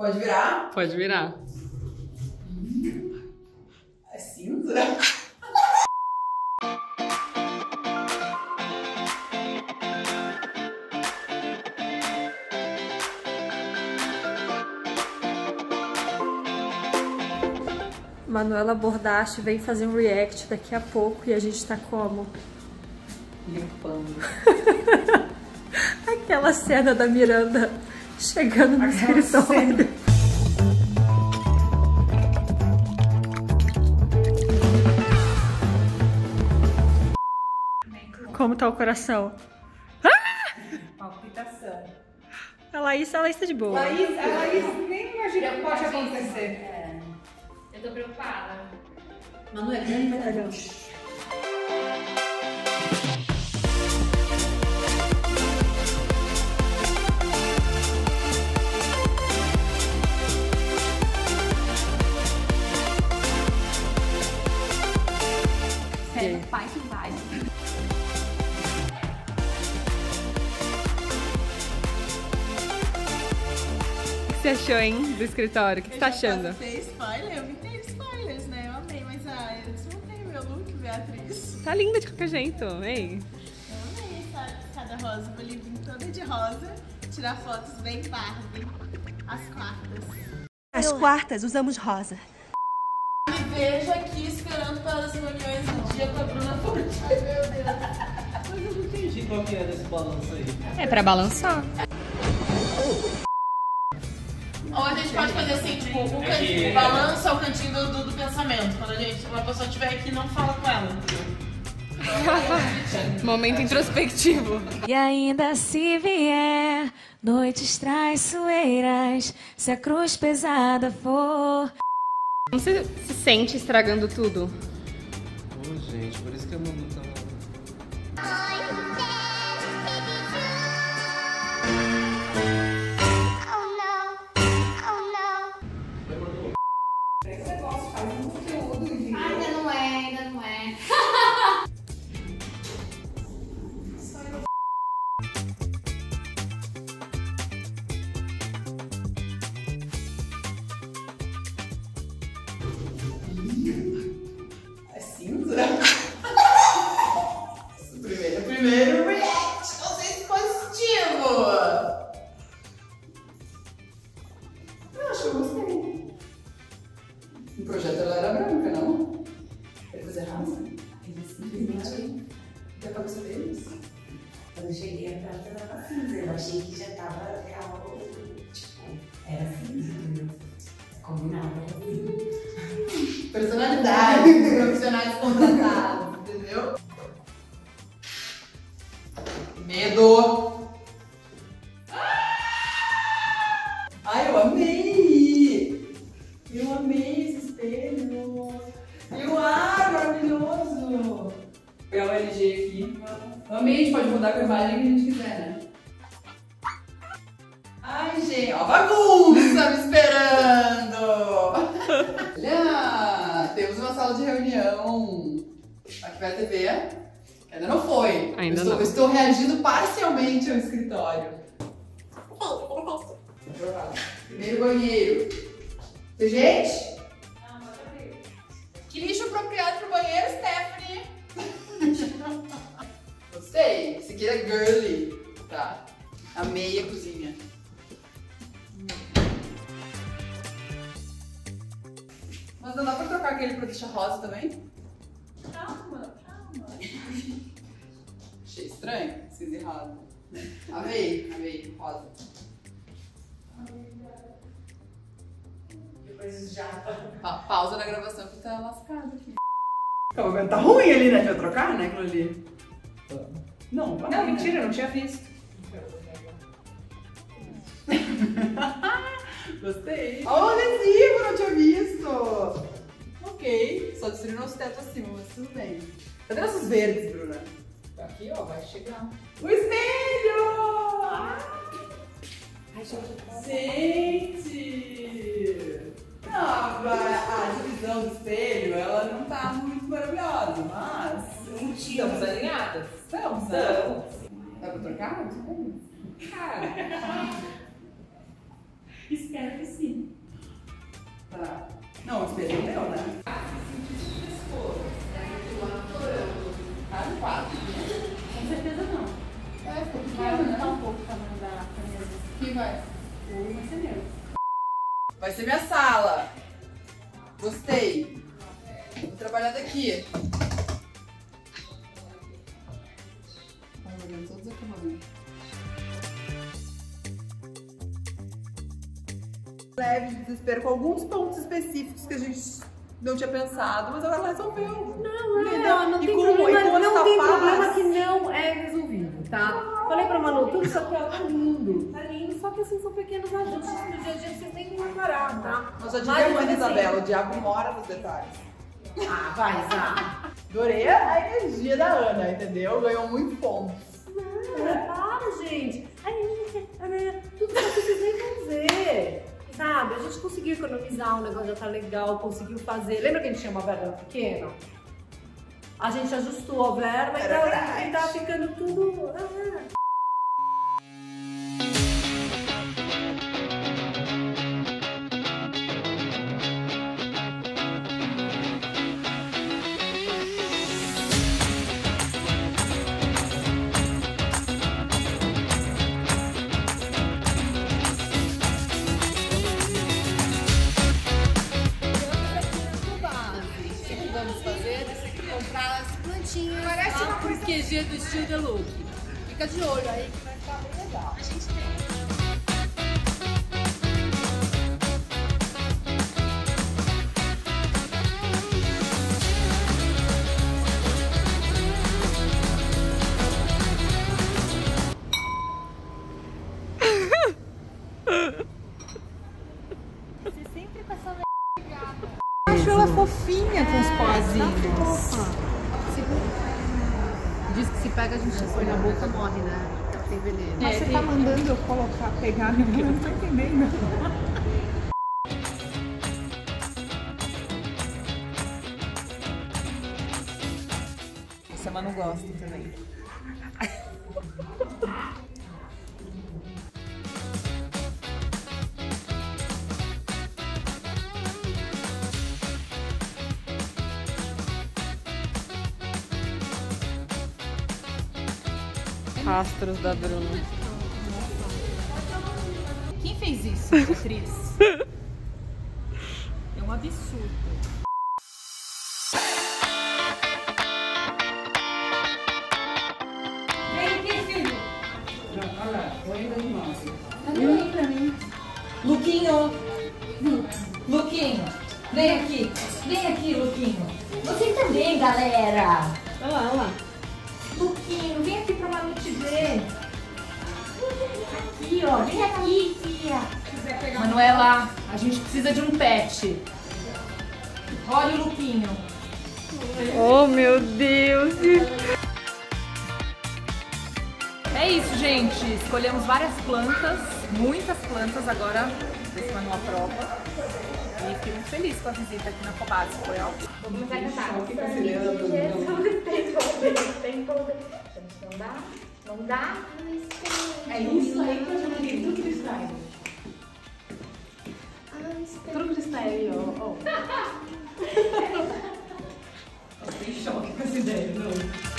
Pode virar? Pode virar. É cinza? Manuela Bordache vem fazer um react daqui a pouco e a gente tá como? Limpando. Aquela cena da Miranda chegando no escritório. Como tá o coração? Palpitação. A Laís, a Laís tá de boa. Laís, a Laís nem imagina o que pode acontecer. Eu tô preocupada. Manu é grande, que você achou, hein, do escritório? O que você tá achando? Tem spoiler? Eu que tem spoilers, né? Eu amei, mas ah, eu desmontei meu look, Beatriz. Tá linda de qualquer jeito, hein? Eu amei essa escada rosa. Vou vir toda de rosa, tirar fotos bem Barbie. As quartas. As quartas usamos rosa. Me vejo aqui esperando pelas reuniões do dia com a Bruna Forte. Ai, meu Deus. Mas eu não entendi qual que era esse balanço aí. É pra balançar. Ou a gente pode fazer assim, tipo, o, É cantinho, que- o balanço é o cantinho do, do, do pensamento. Quando a gente, uma pessoa estiver aqui, não fala com ela. Momento introspectivo. E ainda se vier noites traiçoeiras, se a cruz pesada for. Como você se sente estragando tudo? Ô, gente, por isso que eu não tava cinza. Eu achei que já tava real, tipo, era cinza, entendeu? Combinava. Personalidade, profissionais contratados, entendeu? Medo! Amei, a gente pode mudar com a imagem que a gente quiser, né? Ai, gente, ó, bagunça me esperando! Olha, temos uma sala de reunião. Aqui vai a TV. Ainda não foi. Ainda estou, não. estou reagindo parcialmente ao escritório. Primeiro banheiro. Tem gente? Que lixo apropriado pro banheiro, Stephanie? Gostei. Esse aqui é girly. Tá. Amei a cozinha. Mas não dá pra trocar aquele pra deixar rosa também? Calma, calma. Achei estranho, fiz errado. Amei, amei, rosa. Depois já. Pa pausa na gravação que tá lascado aqui. Tá ruim ali, né? Vai trocar, né, aquilo ali? Não, não, mentira, eu não tinha visto. Gostei. Ó, o adesivo, não tinha visto. Ok, só destruiu nosso teto acima, mas tudo bem. Cadê nossos verdes, Bruna? Tá Aqui, ó, vai chegar. O espelho! Ah! Gente! Não, a, a divisão do espelho, ela não tá muito maravilhosa, mas... Estamos alinhadas? Não, não. Dá é pra trocar? Desculpa. Cara. Espero que sim. Tá. Não, espelho né? ah, né, é meu, né? Com certeza não. É, vai, né? Um pouco o tamanho da camisa. Que vai? O vai ser meu. Vai ser minha sala. Gostei. Vou trabalhar daqui. Todos acabando. Leve de desespero com alguns pontos específicos que a gente não tinha pensado, mas agora ela resolveu. Não, Entendeu? não, não E tem com- problema, e com não tem paz- problema que não é resolvido, tá? Falei pra Manu, tudo isso aqui tá lindo, tá lindo, só que assim são pequenos ajustes que no dia a dia vocês têm que reparar, tá? Mas já da assim, Isabela, o diabo mora nos detalhes. Ah, vai, Zá. Adorei a energia da Ana, entendeu? Ganhou muitos pontos. Para, gente. Tudo aqui vocês nem vão ver. Sabe, a gente conseguiu economizar, o negócio já tá legal, conseguiu fazer. Lembra que a gente tinha uma verba pequena? A gente ajustou a verba e tá, e tá ficando tudo. ah. QG do estilo de look. Fica de olho aí que vai ficar bem legal. A gente tem. Você sempre com essa Acho ela fofinha com os pozinhos. Diz que se pega, a gente põe na boca, morre, né? Tem veneno. Mas você tá mandando eu colocar, pegar minha eu não tô entendendo. Essa mas não gosta também. Rastros da Bruna. Quem fez isso, atriz? É um absurdo. Luquinho! Luquinho! Vem aqui! Vem aqui, Luquinho! Você também, galera! Olha lá, olha lá! Aqui, ó! Vem aqui, tia! Manuela, a gente precisa de um pet. Olha o Luquinho. Oh, meu Deus! É isso, gente. Escolhemos várias plantas, muitas plantas agora desse manual prova. E fiquei muito feliz com a visita aqui na Cobase. Foi ótimo. Vou começar a cantar. Não dá? Não dá? É isso aí que eu chamo de truque de style. Truque de style, ó. ó. Tem choque com essa ideia, não.